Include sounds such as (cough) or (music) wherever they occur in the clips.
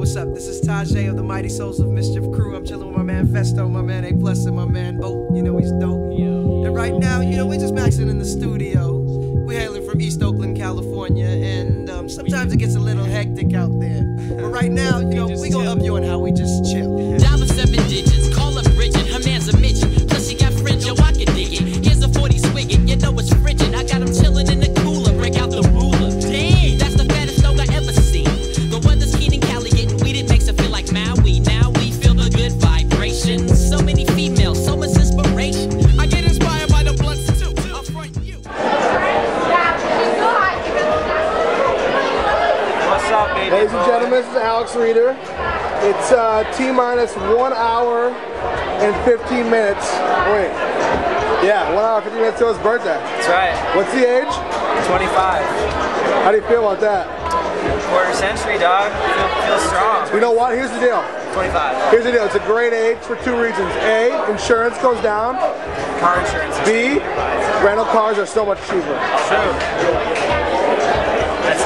what's up? This is Tajai of the Mighty Souls of Mischief crew. I'm chilling with my man Phesto, my man A Plus, and my man Oh, you know he's dope. And right now, you know, we're just maxing in the studio. We're hailing from East Oakland, California, and um, sometimes it gets a little hectic out there. But right now, you know, we gonna up you on how we just chill. Gentlemen, this is Alex Reeder. It's uh, T minus one hour and 15 minutes. Wait. Yeah, one hour, 15 minutes till his birthday. That's right. What's the age? 25. How do you feel about that? Quarter century, dog. Feel, feel strong. You know what? Here's the deal. 25. Here's the deal. It's a great age for two reasons. A, insurance goes down. Car insurance. B, rental cars are so much cheaper. True. That's,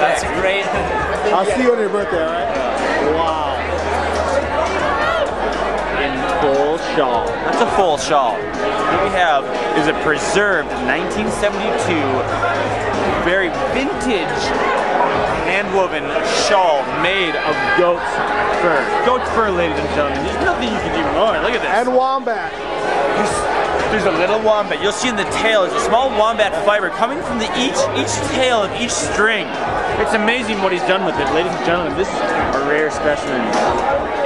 that's great. I'll see you on your birthday, all right? Wow. in full shawl. That's a full shawl. What we have is a preserved 1972 very vintage hand-woven shawl made of goat's fur. Goat's fur, ladies and gentlemen. There's nothing you can do more. Look at this. And wombat. There's a little wombat. You'll see in the tail, there's a small wombat fiber coming from the each each tail of each string. It's amazing what he's done with it, ladies and gentlemen. This is a rare specimen.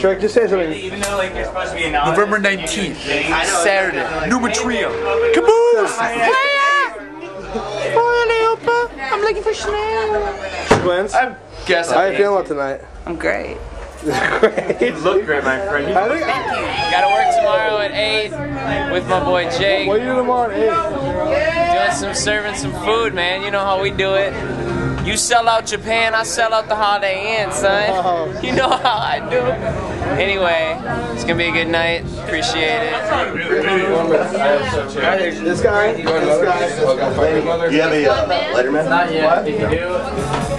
Patrick, just say something. Even though like you're supposed to be an November 19th, Saturday, New Trio. Cabooze! I'm looking for Chanel. Twins. I'm guessing. How you feeling tonight? I'm great. Great. You look great, my friend. I think. Gotta work tomorrow at 8 with my boy Jake. What are you doing tomorrow at 8? Doing some serving some food, man. You know how we do it. You sell out Japan, I sell out the Holiday Inn, son. (laughs) (laughs) You know how I do. Anyway, it's gonna be a good night. Appreciate it. This guy. This guy. Do you have a uh, Letterman? Not yet. If you do,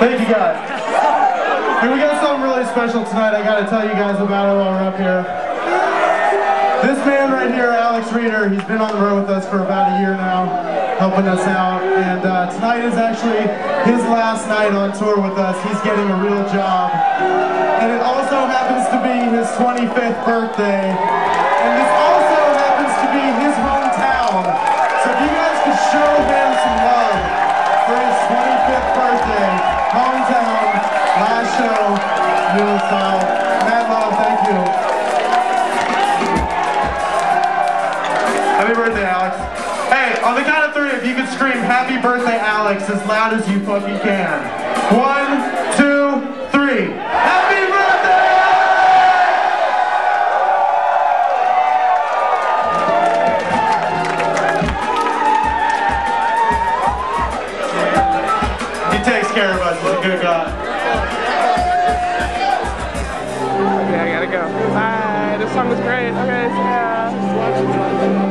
Thank you guys. Hey, we got something really special tonight I gotta tell you guys about it while we're up here. This this man right here, Alex Reeder, he's been on the road with us for about a year now, helping us out. And uh, tonight is actually his last night on tour with us. He's getting a real job. And it also happens to be his 25th birthday. Hey, on the count of three, if you could scream happy birthday Alex as loud as you fucking can. One, two, three. Happy birthday Alex! He takes care of us, he's a good guy. Okay, I gotta go. Bye, this song was great. Okay, see ya.